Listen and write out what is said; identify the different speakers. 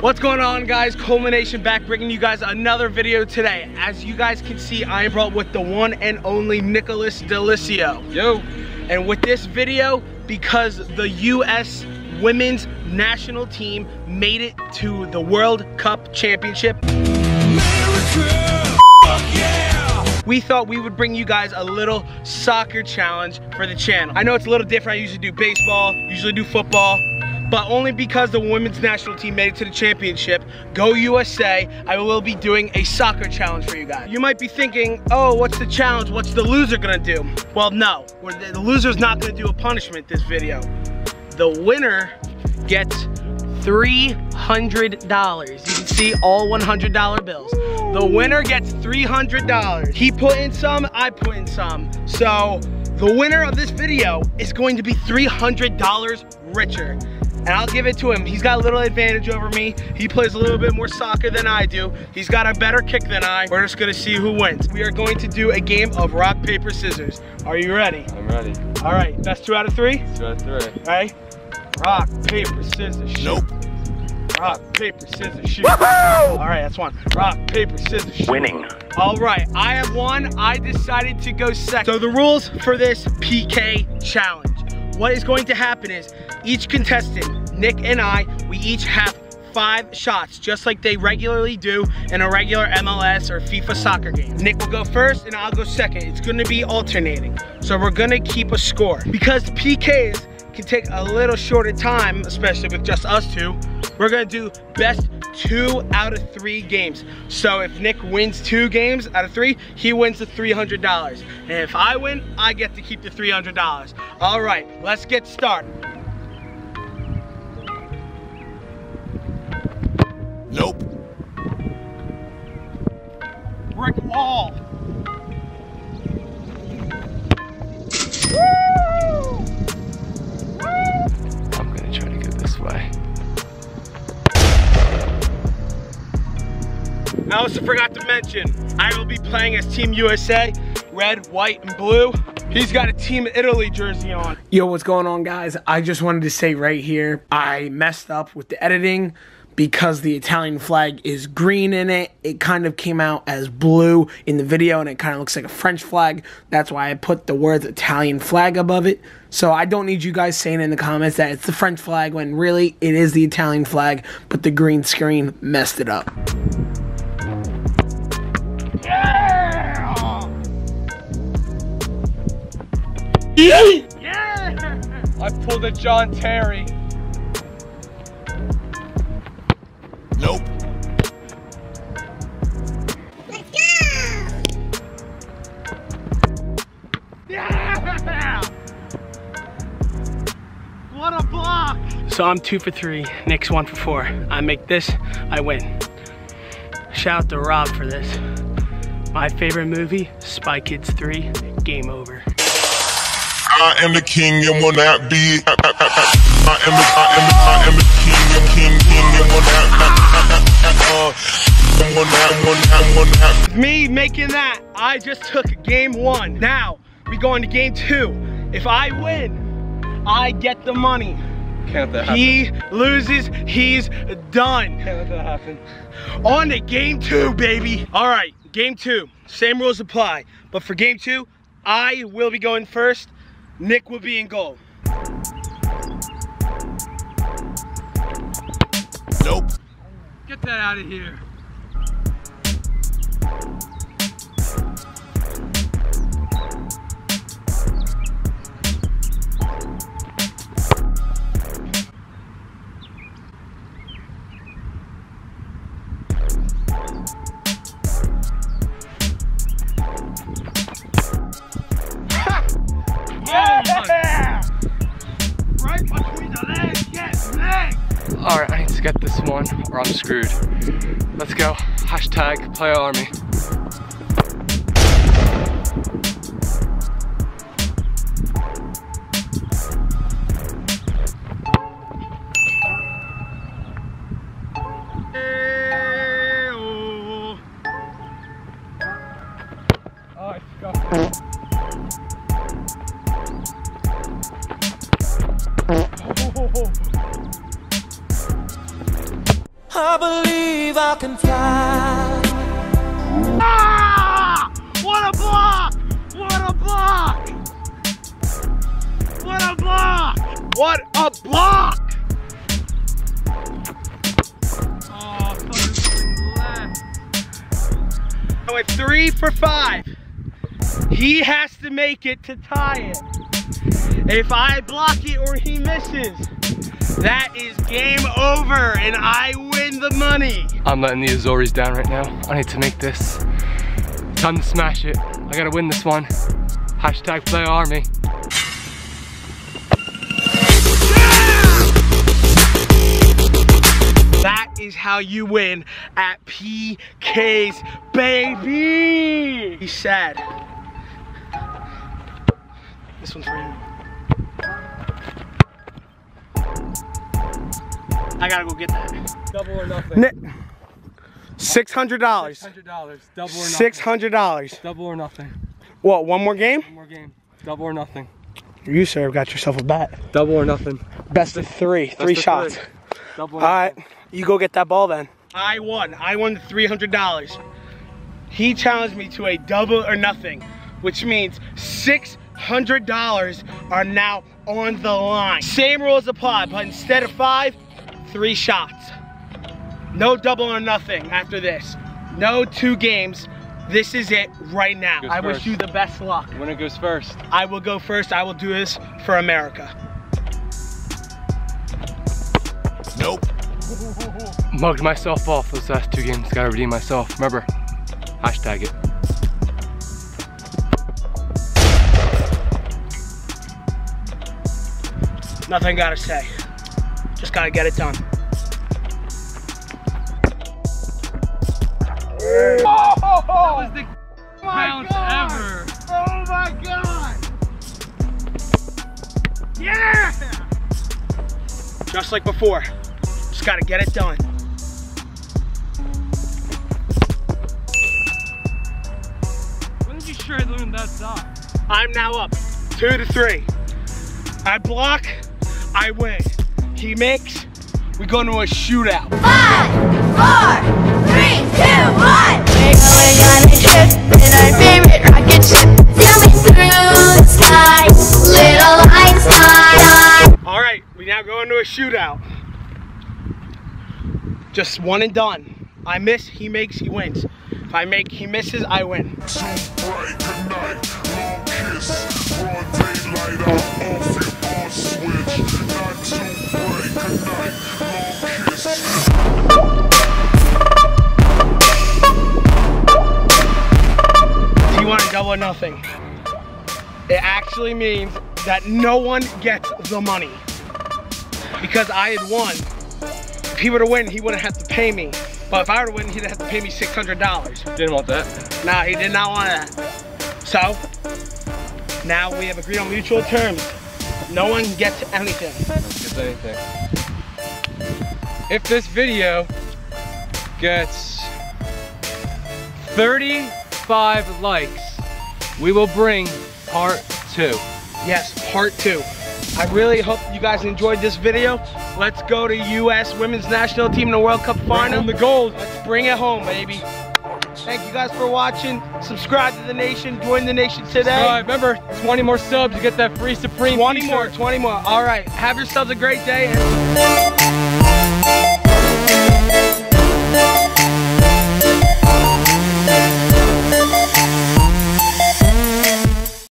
Speaker 1: What's going on guys? Colmnation back bringing you guys another video today. As you guys can see, I am brought with the one and only Nicholas Delicio.
Speaker 2: Yo.
Speaker 1: And with this video, because the US women's national team made it to the World Cup Championship. America, yeah. We thought we would bring you guys a little soccer challenge for the channel. I know it's a little different. I usually do baseball, usually do football, but only because the women's national team made it to the championship, Go USA, I will be doing a soccer challenge for you guys. You might be thinking, oh, what's the challenge? What's the loser gonna do? Well, no, the loser's not gonna do a punishment this video. The winner gets $300. You can see all $100 bills. The winner gets $300. He put in some, I put in some. So the winner of this video is going to be $300 richer and I'll give it to him. He's got a little advantage over me. He plays a little bit more soccer than I do. He's got a better kick than I. We're just gonna see who wins. We are going to do a game of rock, paper, scissors. Are you ready?
Speaker 2: I'm ready.
Speaker 1: All right, that's two out of three?
Speaker 2: Two out of three.
Speaker 1: All right, rock, paper, scissors, shoot.
Speaker 2: Nope.
Speaker 1: Rock, paper, scissors, shoot. All right, that's one. Rock, paper, scissors, shoot.
Speaker 3: Winning.
Speaker 1: All right, I have won. I decided to go second. So the rules for this PK challenge. What is going to happen is each contestant, Nick and I, we each have five shots, just like they regularly do in a regular MLS or FIFA soccer game. Nick will go first and I'll go second. It's gonna be alternating. So we're gonna keep a score. Because PKs can take a little shorter time, especially with just us two, we're gonna do best two out of three games. So if Nick wins two games out of three, he wins the $300. And if I win, I get to keep the $300. All right, let's get started. I also forgot to mention, I will be playing as Team USA, red, white, and blue. He's got a Team Italy jersey on. Yo, what's going on, guys? I just wanted to say right here, I messed up with the editing because the Italian flag is green in it. It kind of came out as blue in the video and it kind of looks like a French flag. That's why I put the words Italian flag above it. So I don't need you guys saying in the comments that it's the French flag when really it is the Italian flag, but the green screen messed it up. Yeah! Yeah! I pulled a John Terry.
Speaker 2: Nope.
Speaker 4: Let's go!
Speaker 1: Yeah! What a block! So I'm two for three, Nick's one for four. I make this, I win. Shout out to Rob for this. My favorite movie, Spy Kids 3, Game Over.
Speaker 5: I am the king and will not be. I am the, I am the, I am the king and king, king and will not. Uh,
Speaker 1: Me making that, I just took game one. Now, we go into game two. If I win, I get the money.
Speaker 2: Can't let that
Speaker 1: He
Speaker 2: happen.
Speaker 1: loses, he's done.
Speaker 2: Can't let that happen.
Speaker 1: On to game two, baby. All right, game two, same rules apply. But for game two, I will be going first. Nick will be in goal.
Speaker 2: Nope.
Speaker 1: Get that out of here.
Speaker 2: Or I'm screwed. Let's go. Hashtag player army.
Speaker 1: Hey-oh. Oh, I
Speaker 3: can fly.
Speaker 1: Ah! What a block! What a block! What a block! What a block! Oh. I went three for five. He has to make it to tie it. If I block it or he misses, that is game over and I win the money.
Speaker 2: I'm letting the Azzurri down right now. I need to make this. Time to smash it. I gotta win this one. Hashtag play army.
Speaker 1: That is how you win at PK's baby. He's sad. This one's for him. I gotta go get that.
Speaker 2: Double or nothing.
Speaker 1: Nick, six hundred dollars.
Speaker 2: $600. Double or nothing.
Speaker 1: Six hundred dollars.
Speaker 2: Double or nothing.
Speaker 1: What? One more game?
Speaker 2: One more game. Double or nothing.
Speaker 1: You sir have got yourself a bet.
Speaker 2: Double or nothing.
Speaker 1: Best of three. Three
Speaker 2: of
Speaker 1: shots.
Speaker 2: three. Double or
Speaker 1: All right, you go get that ball then. I won. I won the three hundred dollars. He challenged me to a double or nothing, which means six hundred dollars are now on the line. Same rules apply, but instead of five, three shots. No double or nothing after this. No two games. This is it right now.
Speaker 2: Goes
Speaker 1: I wish you the best luck.
Speaker 2: Winner goes first.
Speaker 1: I will go first. I will do this for America.
Speaker 5: Nope.
Speaker 2: Mugged myself off those last two games. Gotta redeem myself. Remember, hashtag it.
Speaker 1: Nothing gotta say. Just gotta get it done.
Speaker 2: That was the bounce ever.
Speaker 1: Oh my god! Yeah! Just like before. Just gotta get it done.
Speaker 2: When did you sure learn that song?
Speaker 1: I'm now up two to three. I block, I win. He makes, we go into a shootout.
Speaker 4: Five, four, three, two, one. We're going on a trip in our favorite rocket ship. Zooming through the sky, little Einstein.
Speaker 1: All right, we now go into a shootout. Just one and done. I miss, he makes, he wins. If I make, he misses, I win.
Speaker 5: Too bright,
Speaker 1: Do you want a double or nothing? It actually means that no one gets the money. Because I had won. If he were to win, he wouldn't have to pay me. But if I were to win, he'd have to pay me $600.
Speaker 2: Didn't want that.
Speaker 1: Nah, he did not want that. So, now we have agreed on mutual terms. No one gets anything.
Speaker 2: Gets anything. If this video gets 35 likes, we will bring part two.
Speaker 1: Yes, part two. I really hope you guys enjoyed this video. Let's go to U.S. Women's National Team in the World Cup final.
Speaker 2: home the gold.
Speaker 1: Let's bring it home, baby. Thank you guys for watching. Subscribe to the nation. Join the nation today.
Speaker 2: All right, remember, 20 more subs, you get that free Supreme
Speaker 1: 20 more,
Speaker 2: t-shirt.
Speaker 1: 20 more. All right. Have yourselves a great day.